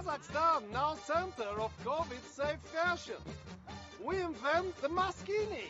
Kazakhstan, now center of COVID-safe fashion. We invent the Maskini.